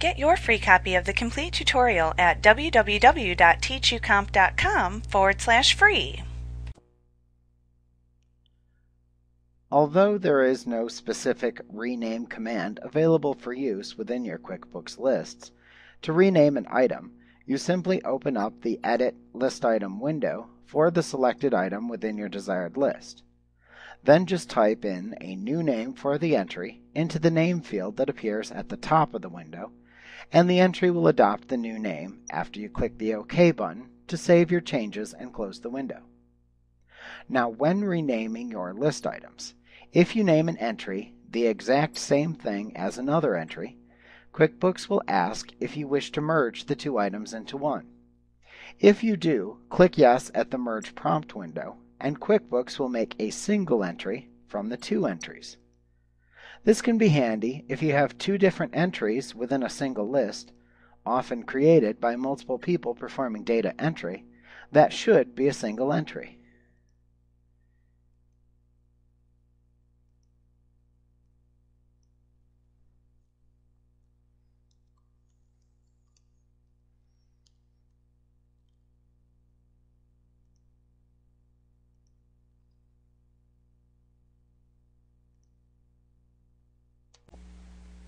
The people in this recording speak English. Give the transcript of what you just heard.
Get your free copy of the complete tutorial at www.teachucomp.com forward slash free. Although there is no specific rename command available for use within your QuickBooks lists, to rename an item, you simply open up the Edit List Item window for the selected item within your desired list. Then just type in a new name for the entry into the name field that appears at the top of the window, and the entry will adopt the new name after you click the OK button to save your changes and close the window. Now, when renaming your list items, if you name an entry the exact same thing as another entry, QuickBooks will ask if you wish to merge the two items into one. If you do, click Yes at the Merge Prompt window and QuickBooks will make a single entry from the two entries. This can be handy if you have two different entries within a single list, often created by multiple people performing data entry, that should be a single entry.